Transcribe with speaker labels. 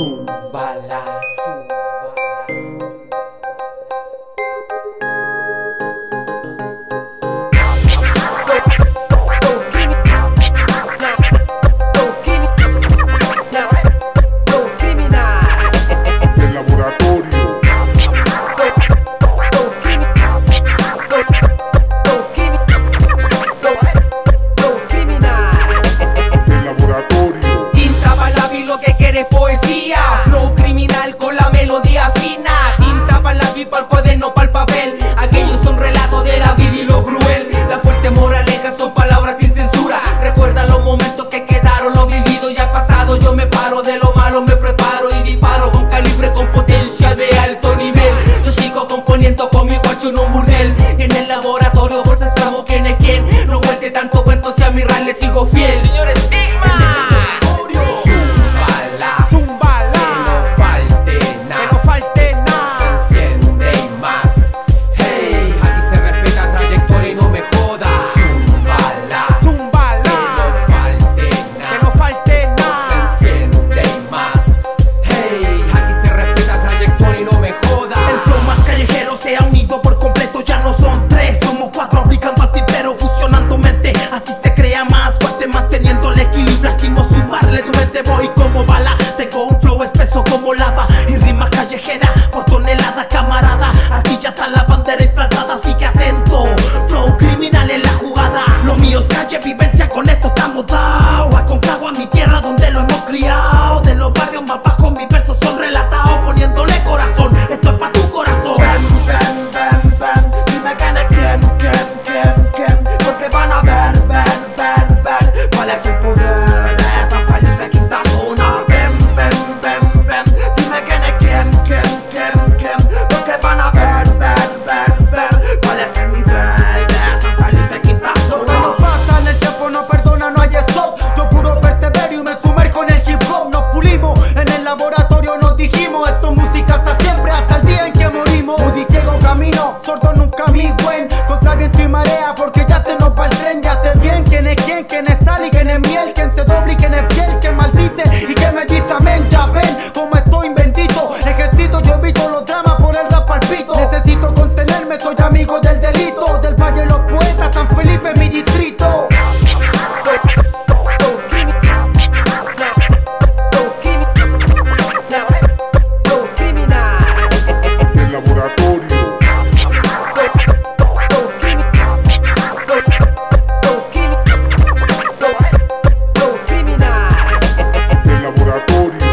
Speaker 1: tumbala. Para el cuaderno, para el papel. Aquellos son relatos de la vida y lo cruel. La fuerte moraleja son palabras sin censura. Recuerda los momentos que quedaron, lo vivido y al pasado. Yo me paro de lo malo, me preparo y disparo Con calibre, con potencia de alto nivel. Yo sigo componiendo con mi guacho en un burdel. En el laboratorio procesamos quién es quién. No cuente tanto cuento si a mi rap le sigo fiel
Speaker 2: mío es calle, vivencia, con esto estamos dao, aconcagua mi tierra donde lo hemos criado, de los barrios más bajos mis versos son relatados, poniéndole corazón, esto es pa' tu corazón. Ven, ven, ven, ven, dime quién es quién, quién, quién, quién, porque van a ver, ver, ver, ver, cuál es el poder
Speaker 3: soy amigo del delito Del Valle de los Poetas, San Felipe, mi distrito
Speaker 4: El laboratorio. El laboratorio.